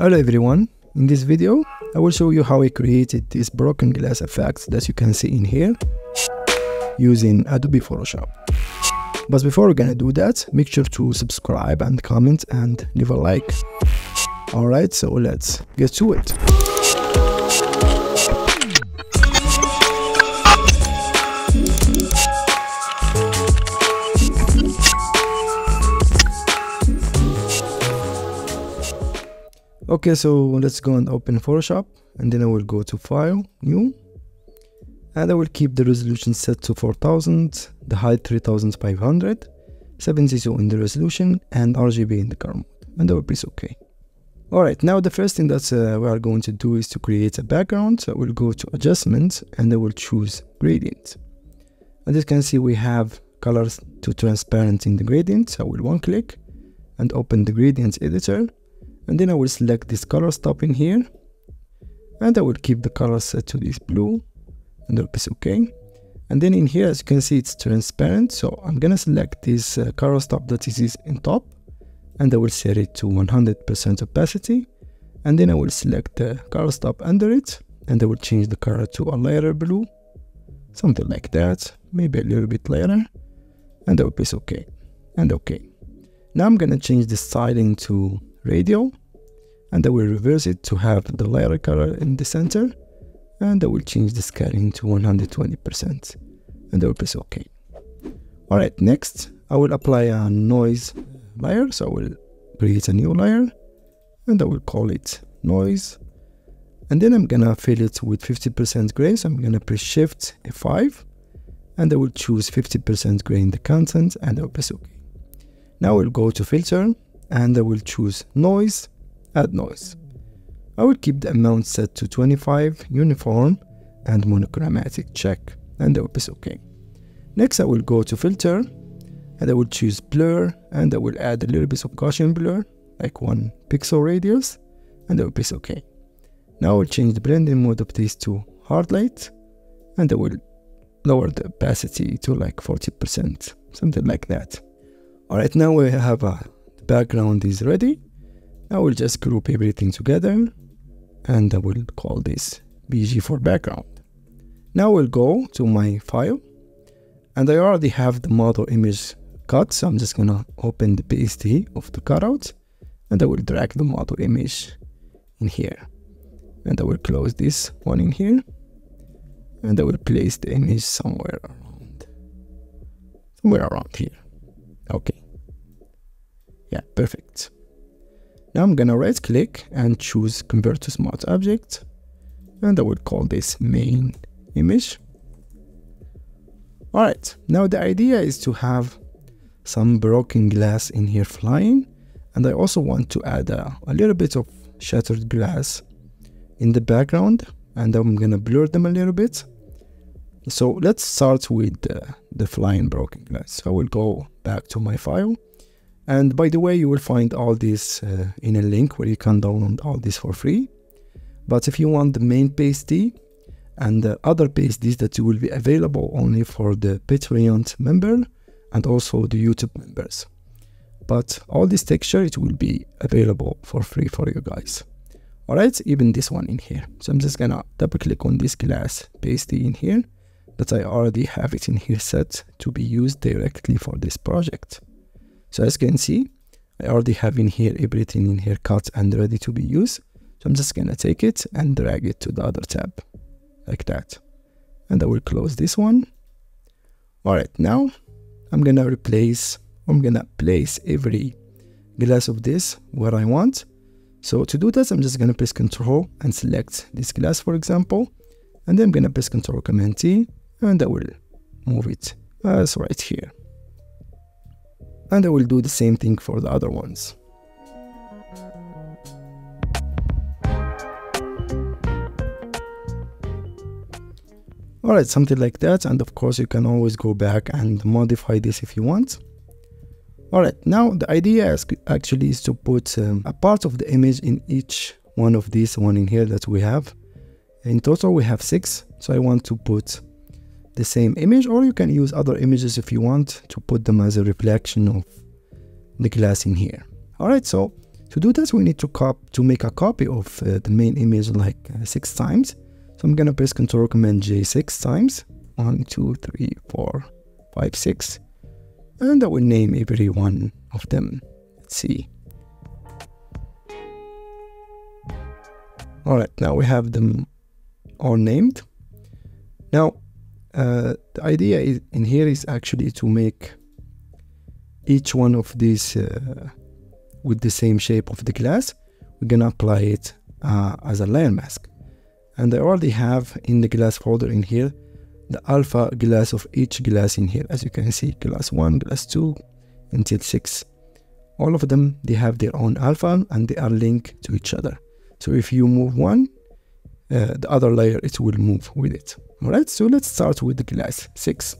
Hello everyone, in this video I will show you how I created this broken glass effects that you can see in here using Adobe Photoshop. But before we're gonna do that, make sure to subscribe and comment and leave a like. Alright, so let's get to it. Okay, so let's go and open Photoshop and then I will go to File, New, and I will keep the resolution set to 4000, the height 3500, 72 in the resolution and RGB in the color mode, and I will press OK. Alright, now the first thing that uh, we are going to do is to create a background. So I will go to adjustments and I will choose Gradient. and As you can see, we have colors to transparent in the gradient. So I will one click and open the Gradient Editor and then I will select this color stop in here. And I will keep the color set to this blue. And I'll press OK and then in here as you can see it's transparent. So I'm gonna select this uh, color stop that is in top. And I will set it to 100% opacity. And then I will select the color stop under it. And I will change the color to a lighter blue. Something like that. Maybe a little bit lighter. And I will press OK and OK now I'm gonna change the styling to radial and I will reverse it to have the lighter color in the center and I will change the scaling to 120% and I will press OK. Alright, next I will apply a noise layer, so I will create a new layer and I will call it noise and then I'm gonna fill it with 50% gray, so I'm gonna press Shift F5 and I will choose 50% gray in the content and I will press OK. Now I will go to filter and I will choose noise, add noise. I will keep the amount set to 25, uniform and monochromatic check and I will press OK. Next I will go to filter and I will choose blur and I will add a little bit of Gaussian blur like one pixel radius and I will press OK. Now I will change the blending mode of this to hard light and I will lower the opacity to like 40%, something like that. Alright, now we have uh, a background is ready. I will just group everything together and I will call this BG for background. Now we'll go to my file and I already have the model image cut so I'm just gonna open the PSD of the cutout and I will drag the model image in here and I will close this one in here and I will place the image somewhere around somewhere around here okay yeah, perfect. Now I'm gonna right click and choose convert to smart object and I will call this main image. Alright, now the idea is to have some broken glass in here flying and I also want to add a, a little bit of shattered glass in the background and I'm gonna blur them a little bit. So let's start with the, the flying broken glass. So I will go back to my file and by the way, you will find all this uh, in a link where you can download all this for free. But if you want the main PSD and the other PSDs that will be available only for the Patreon member and also the YouTube members. But all this texture, it will be available for free for you guys. Alright, even this one in here. So I'm just gonna double click on this glass PSD in here that I already have it in here set to be used directly for this project. So as you can see, I already have in here everything in here cut and ready to be used. So I'm just gonna take it and drag it to the other tab like that. And I will close this one. All right, now I'm gonna replace, I'm gonna place every glass of this where I want. So to do that, I'm just gonna press Control and select this glass, for example. And then I'm gonna press Control Command T and I will move it as right here and I will do the same thing for the other ones. Alright, something like that and of course you can always go back and modify this if you want. Alright, now the idea is actually is to put um, a part of the image in each one of these one in here that we have. In total we have six, so I want to put the same image or you can use other images if you want to put them as a reflection of the glass in here. Alright, so To do that, we need to cop to make a copy of uh, the main image like uh, six times. So I'm gonna press Ctrl Command J six times. One, two, three, four, five, six, and I will name every one of them. Let's see. All right, now we have them all named. Now, uh, the idea is, in here is actually to make each one of these uh, with the same shape of the glass. We're gonna apply it uh, as a layer mask. And I already have in the glass folder in here the alpha glass of each glass in here. As you can see, glass 1, glass 2, until 6. All of them, they have their own alpha and they are linked to each other. So if you move one, uh, the other layer, it will move with it. Alright, so let's start with the glass 6.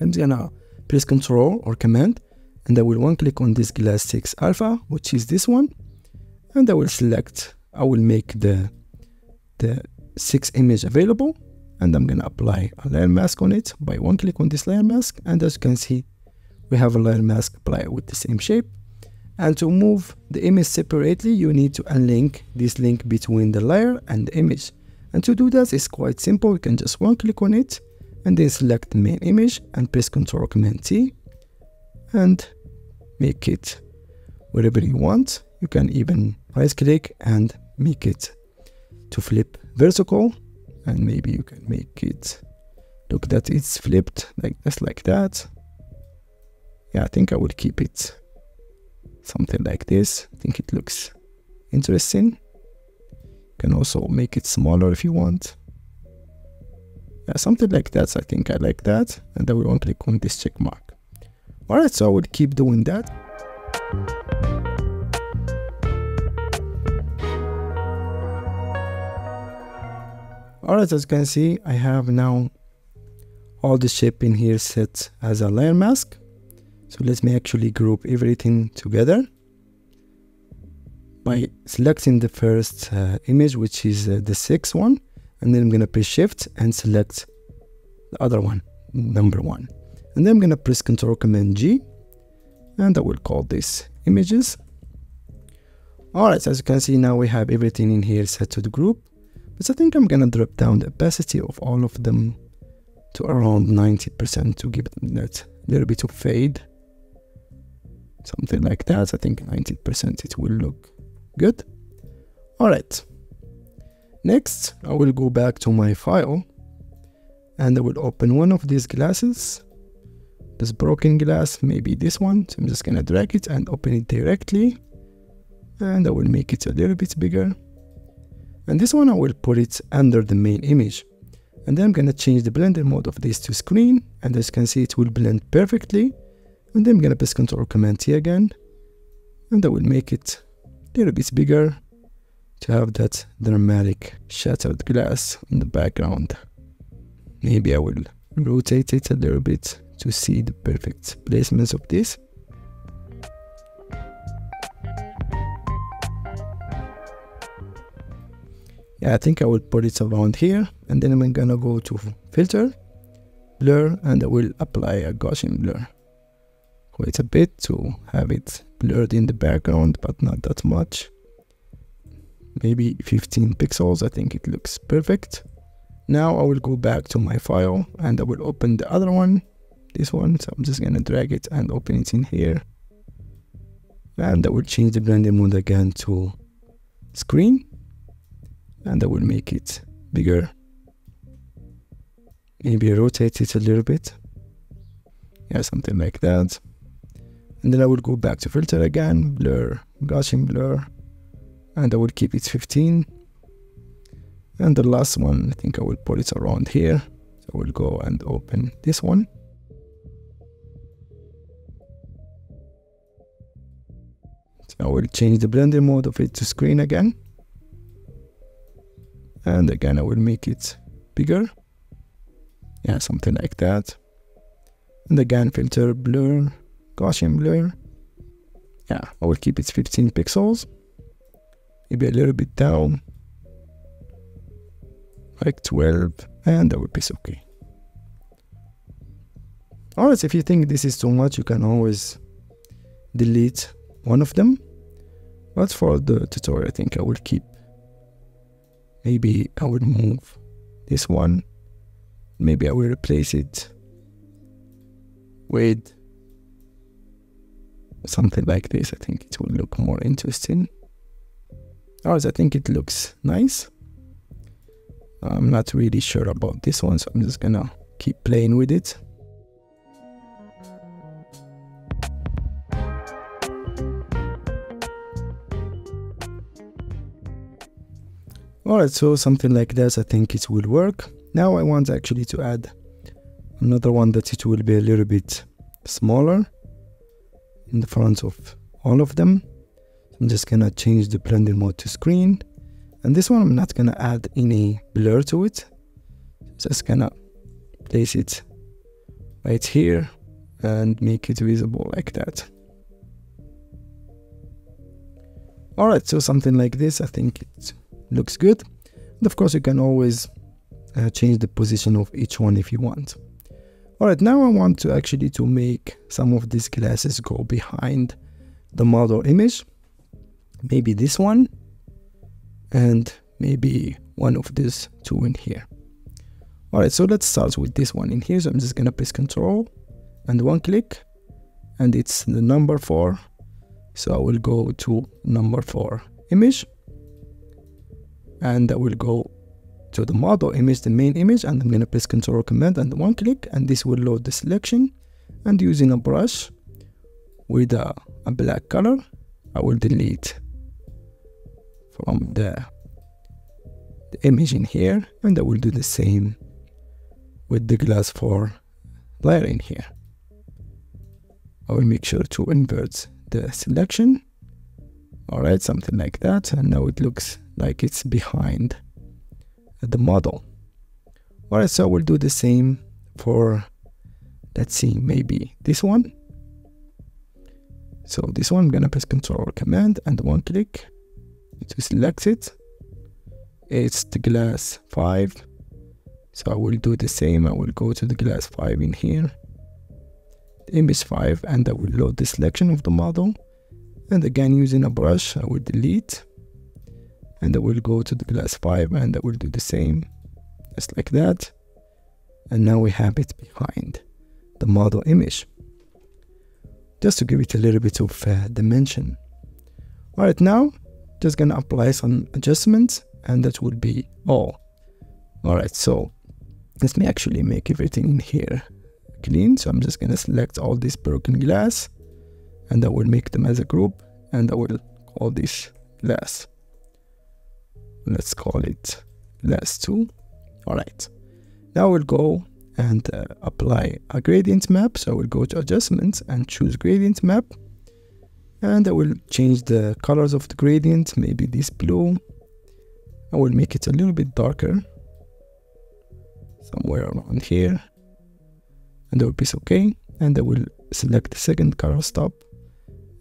I'm gonna press Control or Command and I will one click on this glass 6 alpha, which is this one, and I will select, I will make the, the 6 image available and I'm gonna apply a layer mask on it by one click on this layer mask and as you can see we have a layer mask applied with the same shape and to move the image separately, you need to unlink this link between the layer and the image. And to do that, it's quite simple. You can just one click on it and then select the main image and press Ctrl Command T and make it whatever you want. You can even right click and make it to flip vertical and maybe you can make it look that it's flipped like just like that. Yeah, I think I will keep it something like this. I think it looks interesting. You can also make it smaller if you want. Yeah, something like that. So I think I like that. And then we want to click on this check mark. Alright, so I will keep doing that. Alright, as you can see, I have now all the shape in here set as a layer mask. So let me actually group everything together by selecting the first uh, image, which is uh, the sixth one, and then I'm gonna press shift and select the other one, number one. And then I'm gonna press Ctrl Command G, and I will call this images. Alright, so as you can see now we have everything in here set to the group, but I think I'm gonna drop down the opacity of all of them to around 90% to give that little bit of fade something like that. I think 90% it will look good. All right. Next, I will go back to my file and I will open one of these glasses. This broken glass, maybe this one. So I'm just gonna drag it and open it directly. And I will make it a little bit bigger. And this one I will put it under the main image. And then I'm gonna change the blender mode of this to screen. And as you can see, it will blend perfectly and then I'm gonna press Ctrl Command T again and I will make it a little bit bigger to have that dramatic shattered glass in the background. Maybe I will rotate it a little bit to see the perfect placements of this. Yeah, I think I will put it around here and then I'm gonna go to filter, blur and I will apply a Gaussian blur quite a bit to have it blurred in the background, but not that much. Maybe 15 pixels, I think it looks perfect. Now I will go back to my file and I will open the other one, this one. So I'm just gonna drag it and open it in here. And I will change the blending mode again to screen. And I will make it bigger. Maybe rotate it a little bit. Yeah, something like that and then I will go back to filter again blur Gaussian blur and I will keep it 15 and the last one I think I will put it around here. So I will go and open this one. So I will change the blending mode of it to screen again. And again I will make it bigger. Yeah something like that. And again filter blur Gaussian blur. Yeah, I will keep it 15 pixels. Maybe a little bit down. Like 12. And that would be okay. Alright, if you think this is too much, you can always delete one of them. but for the tutorial I think I will keep maybe I will move this one maybe I will replace it with something like this. I think it will look more interesting. Ours I think it looks nice. I'm not really sure about this one so I'm just gonna keep playing with it. Alright, so something like this, I think it will work. Now I want actually to add another one that it will be a little bit smaller in the front of all of them. I'm just gonna change the blending mode to screen. And this one I'm not gonna add any blur to it. Just gonna place it right here and make it visible like that. Alright, so something like this, I think it looks good. And of course, you can always uh, change the position of each one if you want. Alright, now I want to actually to make some of these glasses go behind the model image. Maybe this one and maybe one of these two in here. Alright, so let's start with this one in here. So I'm just gonna press control and one click and it's the number four. So I will go to number four image and I will go to the model image, the main image, and I'm gonna press Control Command and one click, and this will load the selection. And using a brush with a, a black color, I will delete from the, the image in here, and I will do the same with the glass 4 layer in here. I will make sure to invert the selection. Alright, something like that, and now it looks like it's behind the model. Alright, so we'll do the same for, let's see, maybe this one. So this one, I'm gonna press Control Command and one click to select it. It's the glass 5. So I will do the same. I will go to the glass 5 in here, the image 5, and I will load the selection of the model. And again, using a brush, I will delete and I will go to the glass 5 and I will do the same just like that. And now we have it behind the model image. Just to give it a little bit of uh, dimension. Alright now just gonna apply some adjustments and that will be all. Alright so let me actually make everything in here clean. So I'm just gonna select all this broken glass and I will make them as a group and I will call this glass let's call it less 2 all right. Now we'll go and uh, apply a gradient map. So we'll go to adjustments and choose gradient map. And I will change the colors of the gradient maybe this blue. I will make it a little bit darker somewhere around here. And I will press OK and I will select the second color stop.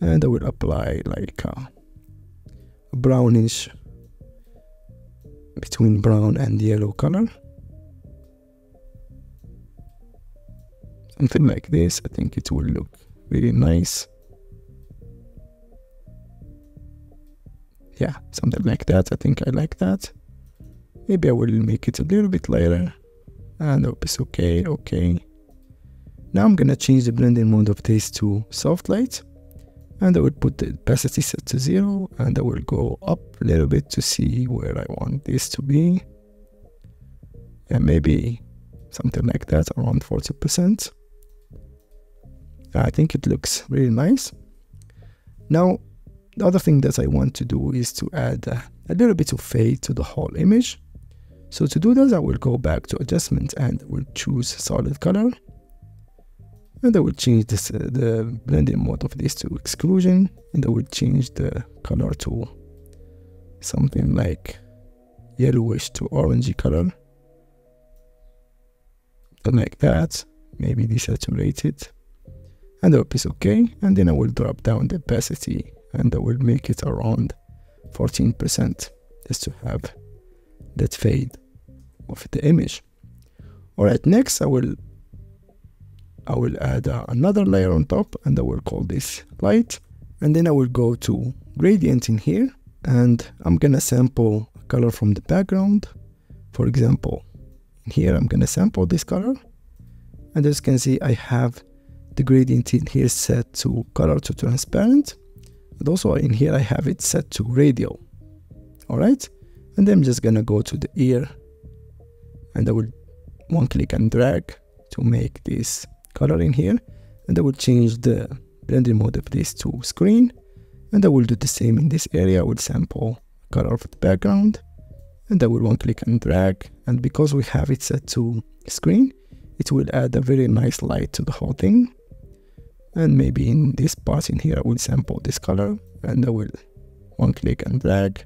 And I will apply like a, a brownish between brown and yellow color. Something like this. I think it will look really nice. Yeah something like that. I think I like that. Maybe I will make it a little bit lighter. Ah, and hope it's okay okay. Now I'm gonna change the blending mode of this to soft light and I will put the opacity set to zero and I will go up a little bit to see where I want this to be. And maybe something like that around 40% I think it looks really nice. Now the other thing that I want to do is to add a, a little bit of fade to the whole image. So to do this I will go back to adjustment and will choose solid color and I will change this, uh, the blending mode of this to exclusion and I will change the color to something like yellowish to orangey color. Like that. Maybe desaturate it. And I will press OK and then I will drop down the opacity and I will make it around 14% just to have that fade of the image. Alright next I will I will add uh, another layer on top and I will call this light. And then I will go to gradient in here and I'm gonna sample color from the background. For example here I'm gonna sample this color. And as you can see I have the gradient in here set to color to transparent. And also in here I have it set to radial. Alright and then I'm just gonna go to the ear. And I will one click and drag to make this color in here and I will change the blending mode of this to screen and I will do the same in this area I will sample color of the background and I will one click and drag and because we have it set to screen it will add a very nice light to the whole thing. And maybe in this part in here I will sample this color and I will one click and drag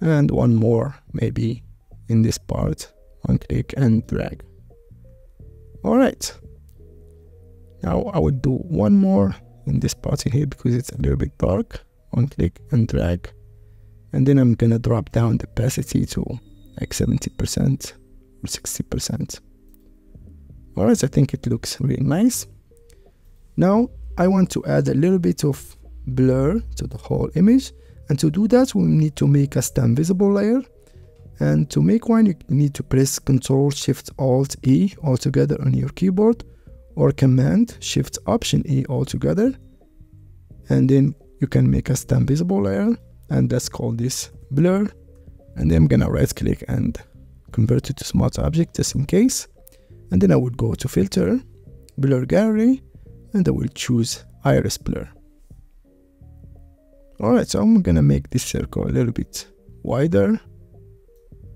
and one more maybe in this part one click and drag. All right now I will do one more in this part in here because it's a little bit dark. One click and drag. And then I'm gonna drop down the opacity to like 70% or 60% alright I think it looks really nice. Now I want to add a little bit of blur to the whole image. And to do that we need to make a stamp visible layer. And to make one you need to press ctrl shift alt e all together on your keyboard or command shift option e all together and then you can make a stamp visible layer and let's call this blur. And then I'm gonna right click and convert it to smart object just in case. And then I would go to filter blur gallery and I will choose iris blur. Alright so I'm gonna make this circle a little bit wider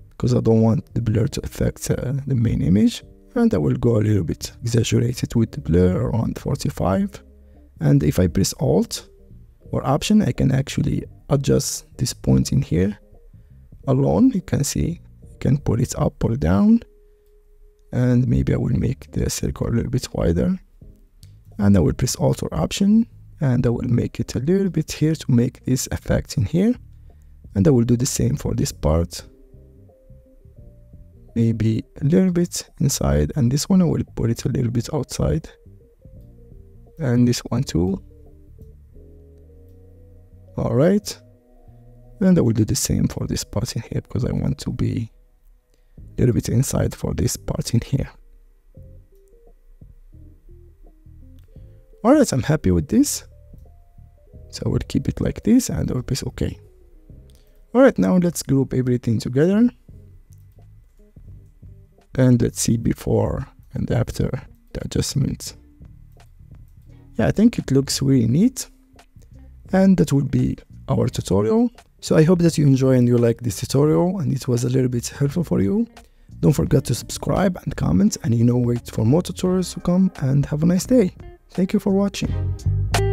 because I don't want the blur to affect uh, the main image and I will go a little bit exaggerated with the blur around 45 and if I press alt or option I can actually adjust this point in here. Alone you can see you can put it up or down. And maybe I will make the circle a little bit wider. And I will press alt or option and I will make it a little bit here to make this effect in here. And I will do the same for this part maybe a little bit inside and this one I will put it a little bit outside. And this one too. All right. And I will do the same for this part in here because I want to be a little bit inside for this part in here. All right I'm happy with this. So I will keep it like this and I will press OK all right now let's group everything together and let's see before and after the adjustments. Yeah I think it looks really neat and that would be our tutorial. So I hope that you enjoy and you like this tutorial and it was a little bit helpful for you. Don't forget to subscribe and comment and you know wait for more tutorials to come and have a nice day. Thank you for watching